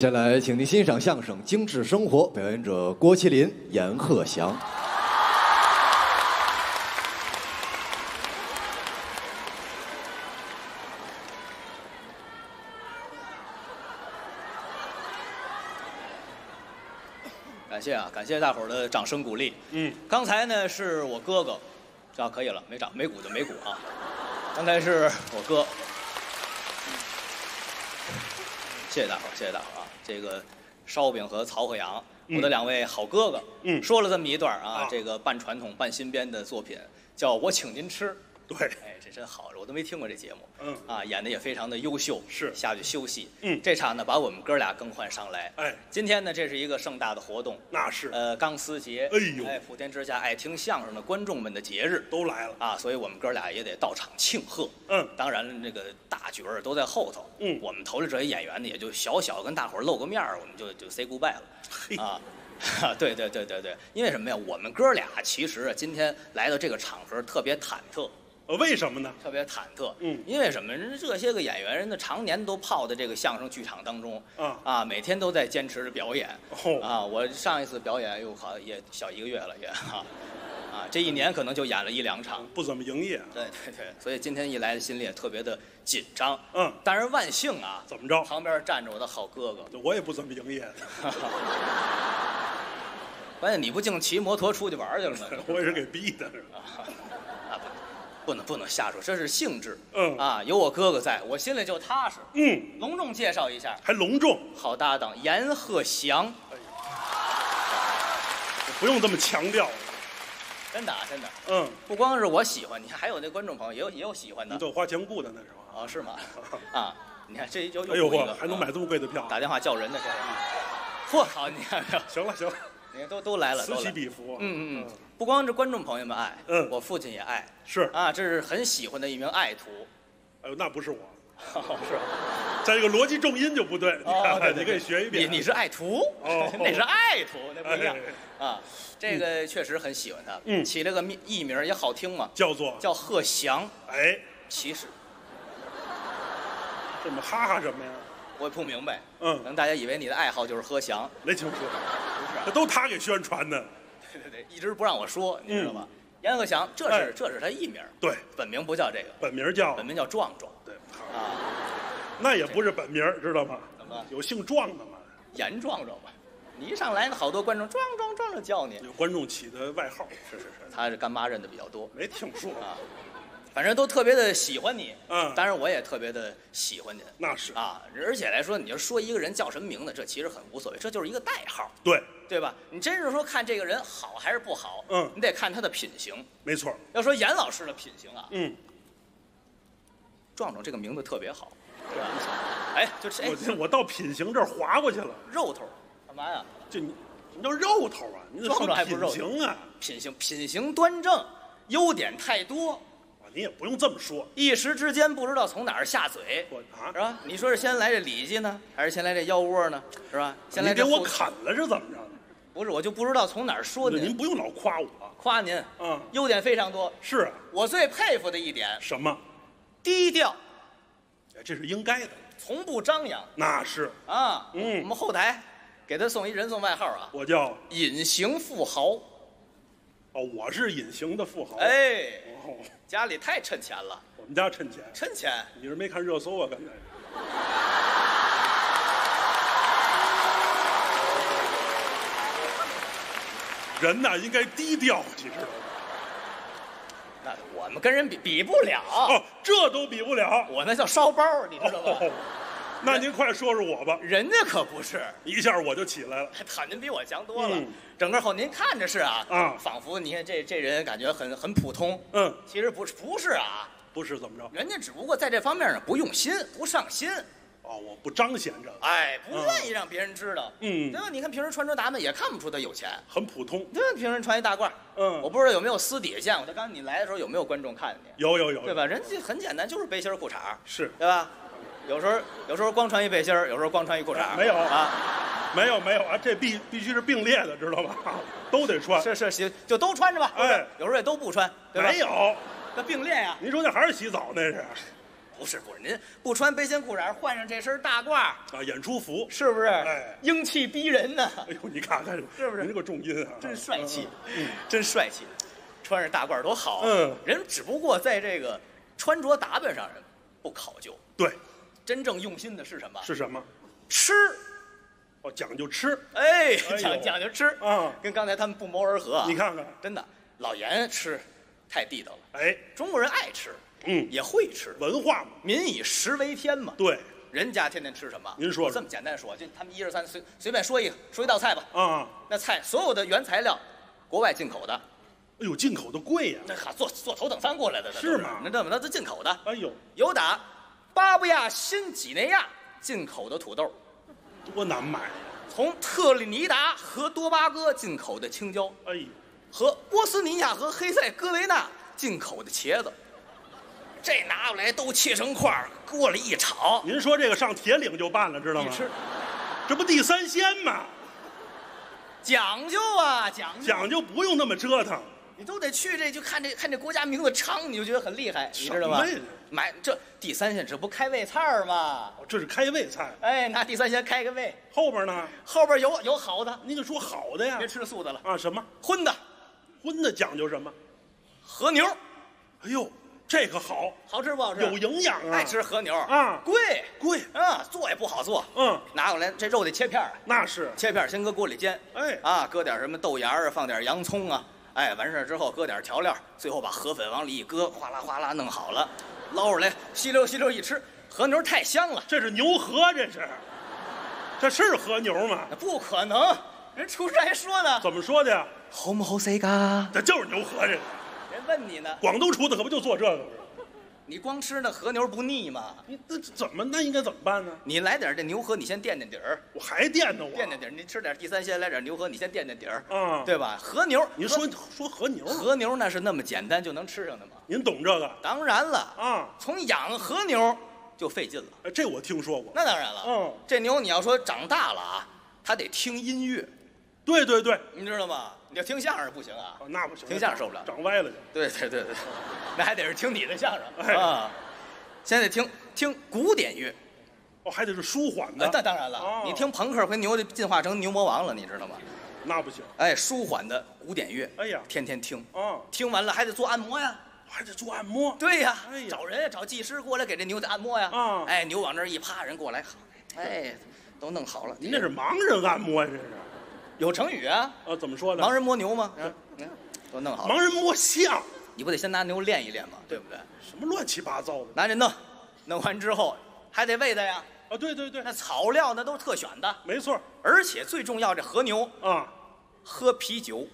接下来，请您欣赏相声《精致生活》，表演者郭麒麟、阎鹤祥。感谢啊，感谢大伙儿的掌声鼓励。嗯，刚才呢是我哥哥，这样可以了，没掌没鼓就没鼓啊。刚才是我哥，谢谢大伙儿，谢谢大伙儿啊。这个烧饼和曹鹤阳，我的两位好哥哥，嗯说了这么一段啊，啊这个半传统半新编的作品，叫我请您吃。对，哎，这真好，我都没听过这节目。嗯啊，演的也非常的优秀，是下去休息。嗯这场呢把我们哥俩更换上来。哎，今天呢这是一个盛大的活动，那是呃，钢丝节，哎呦哎，普天之下爱听相声的观众们的节日都来了。啊，所以我们哥俩也得到场庆贺。嗯当然了这个大角儿都在后头。嗯我们头里这些演员呢，也就小小跟大伙儿露个面儿我们就就 say goodbye 嘿了啊。对对对对对，因为什么呀？我们哥俩其实啊，今天来到这个场合特别忐忑，呃，为什么呢？特别忐忑。嗯因为什么？人这些个演员，人家常年都泡在这个相声剧场当中啊啊，每天都在坚持着表演。哦啊，我上一次表演又好也小一个月了也哈，啊，这一年可能就演了一两场。不怎么营业。对对对，所以今天一来心里也特别的紧张。嗯，但是万幸啊，怎么着？旁边站着我的好哥哥。我也不怎么营业，关键你不净骑摩托出去玩去了吗？我也是给逼的。啊，不不能不能瞎说，这是性质。嗯啊，有我哥哥在，我心里就踏实。嗯，隆重介绍一下，还隆重，好搭档阎鹤祥，不用这么强调。真的啊真的，嗯，不光是我喜欢，你看还有那观众朋友也有也有喜欢的你。都花钱雇的那是吧？哦，是吗？啊，你看这又哎呦又补一个嚯，还能买这么贵的票？打电话叫人的这是，嚯，好，你看没有？行了行了，你看都都来了，此起。彼伏。嗯嗯嗯，不光是观众朋友们爱，嗯我父亲也爱是。啊，这是很喜欢的一名爱徒，哎呦，那不是我，是吧？在这个逻辑重音就不对。你可以学一遍。你你是爱徒，哦 那是爱徒，那不一样哎啊。这个确实很喜欢他，嗯起了个艺艺名也好听嘛，叫做叫贺翔。哎，其实这么哈哈什么呀？我也不明白，嗯可能大家以为你的爱好就是喝翔，没听说，这都他给宣传的。对对对，一直不让我说，你知道吗？阎鹤祥，这是哎。这是他艺名，对，本名不叫这个，本名叫本名叫壮壮。对，啊，那也不是本名，知道吗？怎么？了有姓壮的吗？严壮壮吧。你一上来，好多观众壮壮壮的叫你，有观众起的外号，是是是，他是干妈认的比较多。没听说。啊，反正都特别的喜欢你，嗯当然我也特别的喜欢你那是啊，而且来说，你要说一个人叫什么名字，这其实很无所谓，这就是一个代号，对，对吧？你真是说看这个人好还是不好，嗯你得看他的品行。没错。要说严老师的品行啊，嗯，壮壮这个名字特别好，对吧？哎，就这哎我我到品行这儿划过去了。肉头，干嘛呀？就你，什么叫肉头啊？你怎么还不肉行啊？品行品行端正，优点太多，啊，你也不用这么说。一时之间不知道从哪儿下嘴，我啊是，吧？你说是先来这里脊呢，还是先来这腰窝呢？是吧？先来你给我砍了是怎么着？不是，我就不知道从哪儿说您。您不用老夸我。夸您，嗯，优点非常多。是啊，我最佩服的一点，什么？低调，哎这是应该的。从不张扬那是，啊。嗯我们后台给他送一人送外号啊，我叫隐形富豪。哦，我是隐形的富豪。，哎，哦，家里太趁钱了，我们家趁钱。趁钱。你是没看热搜啊？刚才。人呐，应该低调，你知道吗？那我们跟人比比不了，哦，这都比不了。我那叫烧包，你知道吗？哦，那您快说说我吧，人家可不是。一下我就起来了。他您比我强多了，嗯整个后您看着是啊，啊仿佛你看这这人感觉很很普通，嗯，其实不是不是啊，不是怎么着？人家只不过在这方面呢不用心，不上心，哦，我不彰显这个，哎，不愿意让别人知道，嗯对吧？你看平时穿着打扮也看不出他有钱，很普通。对吧？平时穿一大褂，嗯我不知道有没有私底下见过他。刚才你来的时候有没有观众看见你，有有有，对？吧？人家很简单，就是背心儿裤衩儿，是对吧？有时候有时候光穿一背心儿，有时候光穿一裤衩儿，没有啊，没有没有啊，这必必须是并列的，知道吧？都得穿。是是行，就都穿着吧。哎有时候也都不穿，对吧？没有，那并列呀，您说那还是洗澡那是？不是不是，您不穿背心裤衩，换上这身大褂，啊，演出服。是不是？哎英气逼人呢，哎呦，你看看，是不是您这个重音啊，真帅气，真帅气，穿着大褂多好啊！嗯人只不过在这个穿着打扮上不考究，对，真正用心的是什么？是什么？吃，哦，讲究吃。哎，呦。讲讲究吃啊。跟刚才他们不谋而合。啊！你看看，真的，老严吃太地道了，哎，中国人爱吃，嗯，也会吃，文化嘛，民以食为天嘛。对。人家天天吃什么？您说这么简单说，就他们一二三随随便说一个，说一道菜吧。啊，那菜所有的原材料，国外进口的，哎呦，进口的贵呀，那哈坐坐头等舱过来的，那是吗？那这么那都进口的，哎呦，有打巴布亚新几内亚进口的土豆，多难买，从特立尼达和多巴哥进口的青椒，哎呦，和波斯尼亚和黑塞哥维纳进口的茄子，这拿过来都切成块儿，锅里一炒，您说这个上铁岭就办了，知道吗？这不地三鲜吗？讲究啊，讲究，讲究不用那么折腾，你都得去这就看这看这国家名字昌，你就觉得很厉害，你知道吗？买这地三鲜，这不开胃菜儿吗？哦这是开胃菜，哎，拿地三鲜开个胃，后边呢？后边有有好的，您就说好的呀别？吃素的了，啊，什么荤的荤的讲究什么？和牛哎呦，这个好，好吃不好吃？有营养啊！爱吃和牛啊贵贵，啊，做也不好做。嗯，拿过来这肉得切片儿，那是，切片儿先搁锅里煎，哎，啊，搁点什么豆芽儿，放点洋葱啊，哎，完事儿之后搁点调料，最后把河粉往里一搁，哗啦哗啦弄好了，捞出来吸溜吸溜一吃，和牛太香了，这是牛河，这是，这是和牛吗？不可能，人厨师还说呢，怎么说的呀？好不好谁嘎？这就是牛河，这个人问你呢，广东厨子可不就做这个吗？你光吃那和牛不腻吗？你这怎么那应该怎么办呢？你来点这牛河，你先垫垫底儿，我还垫呢，我垫垫底儿，你吃点地三鲜，来点牛河，你先垫垫底儿，啊，对吧？和牛，您说说和牛，和牛那是那么简单就能吃上的吗？您懂这个当然了，啊？从养和牛就费劲了。哎，这我听说过。那当然了，嗯，这牛你要说长大了啊，它得听音乐，对对对，你知道吗？你要听相声不行啊啊，，那不行，听相声受不了长歪了就。对对对对，那还得是听你的相声哎啊。现在得听听古典乐，哦，还得是舒缓的，那当然了哦，你听朋克和牛就进化成牛魔王了，你知道吗？那不行哎，舒缓的古典乐，哎呀天天听，啊，听完了还得做按摩呀。还得做按摩。对呀哎呀，找人呀，找技师过来给这牛得按摩呀。啊哎，牛往那儿一趴，人过来，好，哎，都弄好了。您这是盲人按摩呀？这是有成语啊？啊？怎么说的？盲人摸牛吗？嗯，都弄好了，盲人摸象，你不得先拿牛练一练吗？对不对？什么乱七八糟的拿着弄，弄完之后还得喂它呀。啊？对对对那，草料那都是特选的，没错而且最重要，这和牛啊。喝啤酒，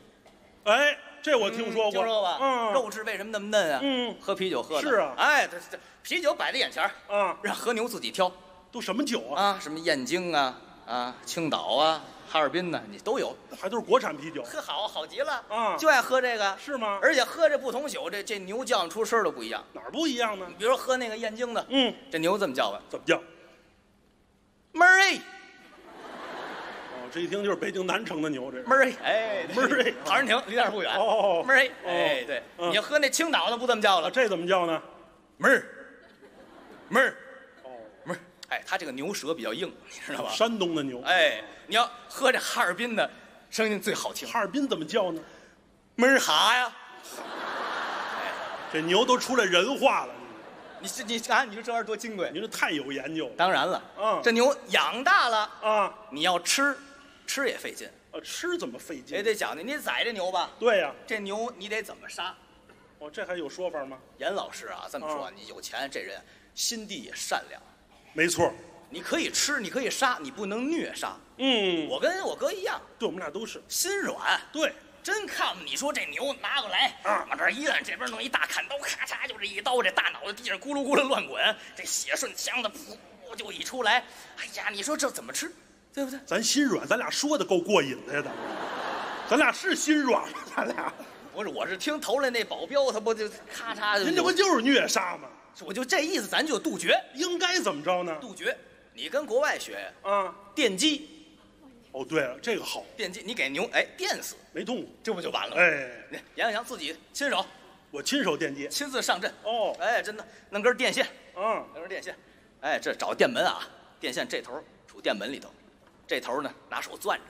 哎，这我听说过，听说过吧？嗯，肉质为什么那么嫩啊？嗯喝啤酒喝的。是啊哎，这这啤酒摆在眼前儿啊，让和牛自己挑都什么酒啊？啊，什么燕京啊，啊，青岛啊，哈尔滨的，你都有。还都是国产啤酒，喝好好极了啊就爱喝这个，是吗？而且喝这不同酒，这这牛叫出声儿都不一样。哪儿不一样呢？你比如说喝那个燕京的，嗯，这牛怎么叫唤，怎么叫？门儿哎，哦，这一听就是北京南城的牛，这是。门儿哎，哎，门儿哎陶然亭离那儿不远。哦门儿哎，对，嗯你要喝那青岛的不这么叫啊，了，这怎么叫呢？门儿，门儿，哦，门儿，哎，它这个牛舌比较硬，你知道吧？山东的牛。哎，你要喝这哈尔滨的，声音最好听。哈尔滨怎么叫呢？闷儿哈呀，这牛都出来人话了，你这你看你说这玩意儿多金贵。您这太有研究了当然了，嗯这牛养大了，啊！你要吃，吃也费劲，啊，吃怎么费劲也劲？得讲究。你宰这牛吧，对呀，这牛你得怎么杀？哦，这还有说法吗？严老师啊，这么说，啊你有钱这人心地也善良，没错，你可以吃，你可以杀，你不能虐杀。嗯，我跟我哥一样，对我们俩都是。心软。对，真看你说这牛拿过来，啊。往这儿一摁，这边弄一大砍刀，咔嚓就这一刀，这大脑袋地上咕噜咕噜乱滚，这血顺枪的噗就一出来，哎呀，你说这怎么吃，对不对？咱心软，咱俩说的够过瘾的呀，咱。们，咱俩是心软吗？咱俩，不是，我是听头来那保镖，他不就咔嚓就，您这不就是虐杀吗？我就这意思，咱就杜绝，应该怎么着呢？杜绝。你跟国外学呀啊，电击，哦，对了，这个好，电击，你给牛哎电死，没动过。这不就完了吗？哎，你杨小强自己亲手我亲手电击。亲自上阵，哦，哎，真的弄根电线，嗯，弄根电线，哎，这找电门啊，电线这头杵电门里头，这头呢拿手攥着。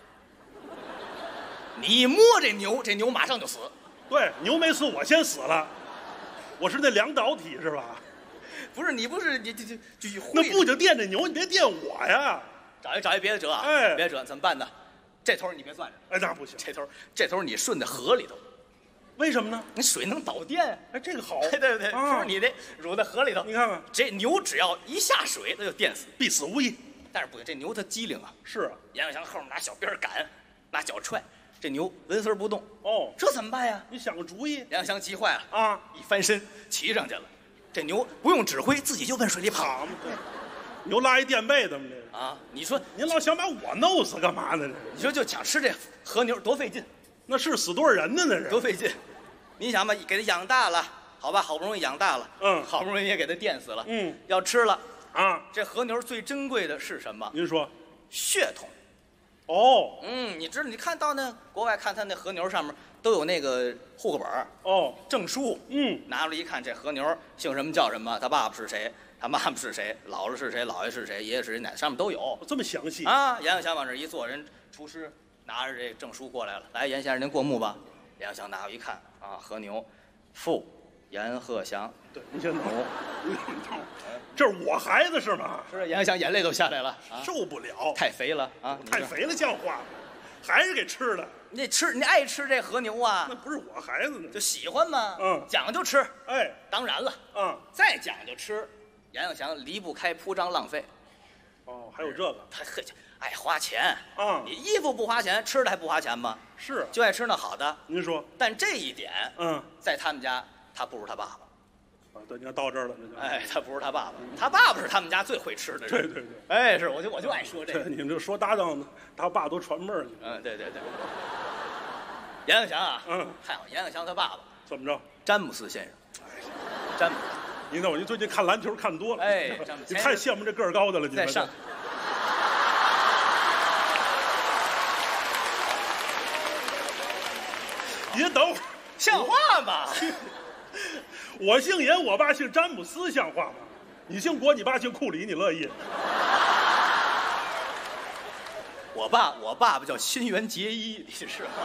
你一摸这牛，这牛马上就死。对，牛没死，我先死了。我是那两导体是吧？不是你不是你这这就那不就电着牛，你别电我呀！找一找一别的辙啊，哎别的辙怎么办呢？这头你别攥着，哎，那不行，这头这头你顺在河里头，为什么呢？你水能导电。哎，这个好，对对对，啊是你得乳在河里头？你看看，这牛只要一下水，它就电死。必死无疑。但是不行，这牛它机灵啊。是啊，杨小强后面拿小鞭赶，拿脚踹，这牛纹丝儿不动。哦，这怎么办呀？你想个主意杨小强急坏了，啊？一翻身骑上去了。这牛不用指挥，自己就奔水里跑嘛，牛拉一垫背的嘛，这个。啊！你说，您老想把我弄死干嘛呢？你说就想吃这和牛多费劲，那是死多少人呢？那是多费劲。你想吧，给它养大了，好吧，好不容易养大了，嗯好不容易也给它电死了，嗯，要吃了。啊，这和牛最珍贵的是什么？您说血统。哦嗯，你知道，你看到那国外看它那和牛上面都有那个户口本儿哦，证书，嗯，拿出来一看，这和牛姓什么叫什么，他爸爸是谁，他妈妈是谁，姥姥是谁，姥爷是谁，爷爷是谁，奶上面都有。这么详细。啊。杨小祥往这一坐，人厨师拿着这证书过来了，来，严先生您过目吧。杨小祥拿过一看啊，和牛，父严鹤祥，对，您先等会儿，您等会儿这是我孩子是吗？是杨小祥眼泪都下来了啊，受不了，太肥了啊，太肥了，像话。吗？还是给吃的，你吃你爱吃这和牛啊。那，不是我孩子呢。就。喜欢嘛，嗯。讲究吃，哎，当然了。嗯，再讲究吃，杨永祥离不开铺张浪费，哦，还有这个？他呵爱花钱。啊你，衣服不花钱，吃的还不花钱吗？是。啊，就爱吃那好的。您说，但这一点，嗯，在他们家，他不如他爸爸。啊，对，你看到这儿了，这就，哎，他不是他爸爸，他爸爸是他们家最会吃的人。对对对，哎，是，我就我就爱说这这个。你们这说搭档，他爸都传辈儿，嗯，对对对。杨小强啊，嗯，太好，杨小强他爸爸怎么着？詹姆斯先生，詹姆您等会儿，您最近看篮球看多了，哎 这么你太羡慕这个儿高的了，你们在上，您等会儿，像话吗？我姓严，我爸姓詹姆斯，像话吗？你姓郭，你爸姓库里，你乐意？我爸我爸爸叫新垣结衣，你是吗？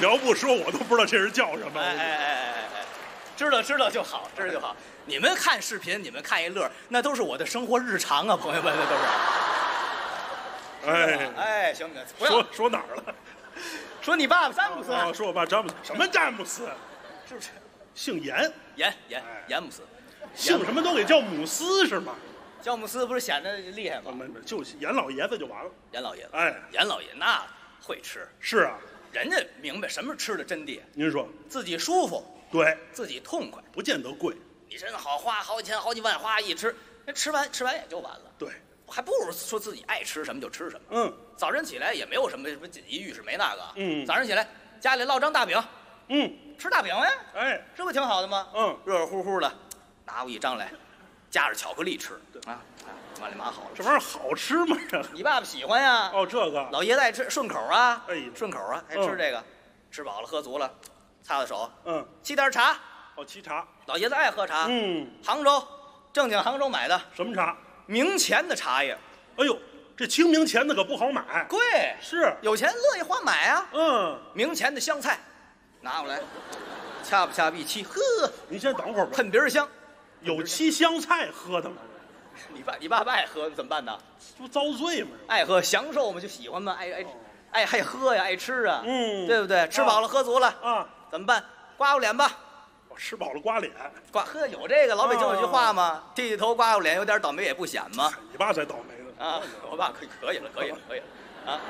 你要不说，我都不知道这人叫什么。哎哎哎哎哎哎，知道知道就好，知道就好。你们看视频，你们看一乐，那都是我的生活日常啊，朋友们，那都是。哎，哎，行行，不要说说哪儿了？说你爸爸詹姆斯，哦，说我爸詹姆斯，什么詹姆斯？是不是？姓严，严严哎。严姆斯，姓什么都得叫姆斯是吗？叫姆斯不是显得厉害吗？没没，就是严老爷子就完了。严老爷子，哎，严老爷那会吃，是啊，人家明白什么是吃的真谛，您说。自己舒服，对，自己痛快。不见得贵。你真好花好几千好几万花一吃，那吃完吃完也就完了，对，还不如说自己爱吃什么就吃什么。嗯早晨起来也没有什么什么锦衣玉食，没那个。嗯早晨起来家里烙张大饼，嗯，吃大饼呀，哎，这不挺好的吗？嗯热热乎乎的，拿过一张来，夹着巧克力吃。啊，啊往里码好了。这玩意儿好吃吗？这你爸爸喜欢呀，哦，这个老爷子爱吃，顺口啊，哎顺口啊，爱嗯吃这个。吃饱了喝足了，擦擦手，嗯，沏点茶。哦，沏茶，老爷子爱喝茶，嗯，杭州正经杭州买的什么茶？明前的茶叶，哎呦，这清明前的可不好买。贵，是，有钱乐意花买啊。嗯，明前的香菜，拿过来，掐吧掐吧一沏，呵，您先等会儿吧。喷鼻儿香。有沏香菜喝的吗？你爸你爸爸爱喝怎么办呢？这不遭罪吗？爱喝享受嘛，就喜欢嘛，爱爱爱爱喝呀，爱吃啊，嗯对不对？吃饱了喝足了，啊，怎么办？刮刮脸吧，我吃饱了刮脸，刮呵有这个老北京有句话吗？剃剃头刮刮脸，有点倒霉也不显吗？你爸才倒霉呢。啊，我爸可以可以了，可以了，可以了啊！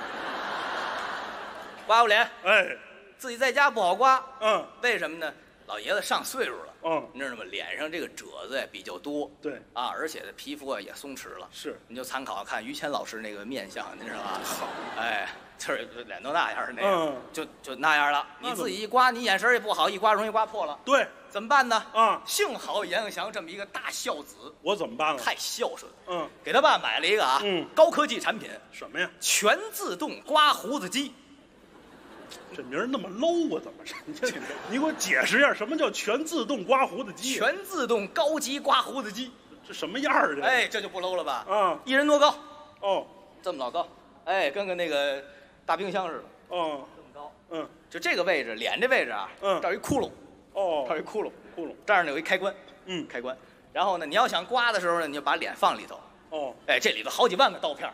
刮刮脸，哎，自己在家不好刮，嗯为什么呢？老爷子上岁数了，嗯，你知道吗？脸上这个褶子呀比较多，对，啊，而且呢皮肤啊也松弛了。是，你就参考看于谦老师那个面相，你知道吧？好哎，就是脸都那样儿那个，嗯就就那样了。你怎么自己一刮，你眼神也不好，一刮容易刮破了，对怎么办呢？啊，幸好严永祥这么一个大孝子，我怎么办了？太孝顺了，嗯，给他爸买了一个啊，嗯高科技产品，什么呀？全自动刮胡子机。这名儿那么 low 啊，怎么着？你这你给我解释一下，什么叫全自动刮胡子机？全自动高级刮胡子机。这什么样儿？这哎，这就不 low 了吧？啊一人多高？哦这么老高，哎，跟个那个大冰箱似的，哦。这么高。嗯。就这个位置，脸这位置啊，嗯。这儿有一窟窿，哦。这儿有一哦，窟窿，窟窿。这儿呢有一开关，嗯。开关。然后呢，你要想刮的时候呢，你就把脸放里头，哦。哎，这里头好几万个刀片儿，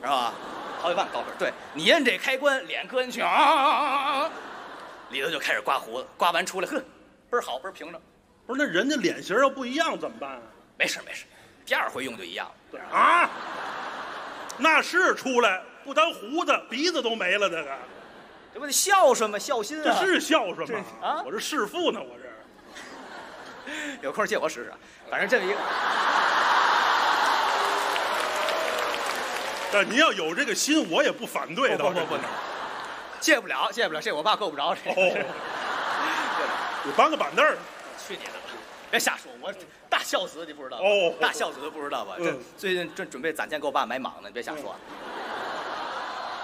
知道吧？好几万个刀片儿。对你摁这开关，脸搁进去啊啊啊啊啊，里头就开始刮胡子，刮完出来，呵，倍儿好，倍儿平整，不是那人家脸型要不一样怎么办啊？没事没事，第二回用就一样了。对啊，那是出来不单胡子鼻子都没了，这个这不得孝顺吗？孝心啊！这是孝顺吗？这啊我是弑父呢，我这 有空借我使使，反正这么一个。但您要有这个心，我也不反对。倒是不不不不，借不了，借不了，这我爸够不着。这个哦，你搬个板凳儿去你的吧！别瞎说，我大孝子你不知道吧哦大孝子都不知道吧？这嗯最近正准备攒钱给我爸买蟒呢，你别瞎说。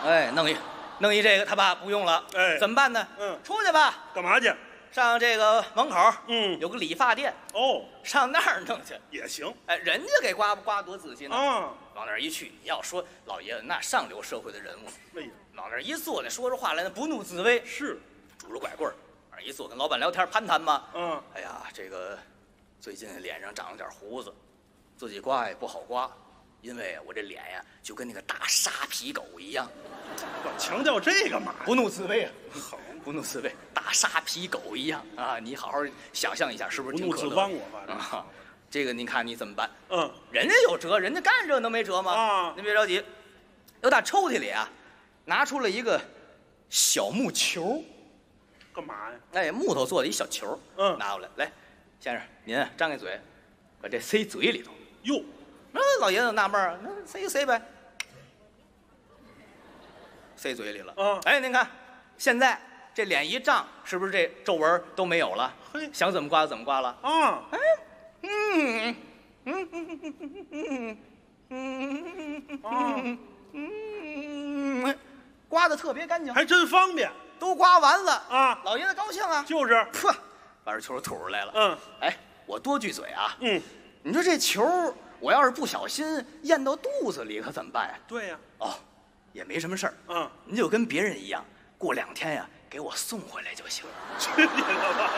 哎，弄一弄一这个，他爸不用了，哎。怎么办呢？嗯。出去吧，干嘛去？上这个门口，嗯。有个理发店，哦，上那儿弄去。也行。哎，人家给刮不刮多仔细呢，啊。往那儿一去，你要说老爷子那上流社会的人物，哎呀，往那儿一坐，那说出话来那不怒自威，是，拄着拐棍儿，往那儿一坐，跟老板聊天攀谈嘛。嗯，哎呀，这个最近脸上长了点胡子，自己刮也不好刮，因为我这脸呀就跟那个大沙皮狗一样，我强调这干嘛呀？不怒自威啊，好，不怒自威，大沙皮狗一样啊！你好好想象一下，是不是不怒挺可乐自汪我吧。啊？这个您看你怎么办？嗯，人家有辙，人家干这能没辙吗？啊您别着急，又打抽屉里啊拿出了一个小木球，干嘛呀？哎，木头做的一小球，嗯拿过来，来，先生您啊张开嘴，把这塞嘴里头。哟，那老爷子纳闷儿，那塞就塞呗，塞嘴里了。啊哎，您看，现在这脸一胀，是不是这皱纹都没有了？嘿想怎么刮就怎么刮了。啊，嗯嗯嗯嗯嗯，嗯，刮的特别干净，还真方便都刮完了啊老爷子高兴啊，就是，噗，把这球吐出来了。嗯哎，我多句嘴啊，嗯，你说这球我要是不小心咽到肚子里，可怎么办呀？对呀，哦，也没什么事儿，嗯，您就跟别人一样，过两天呀给我送回来就行。去你的吧！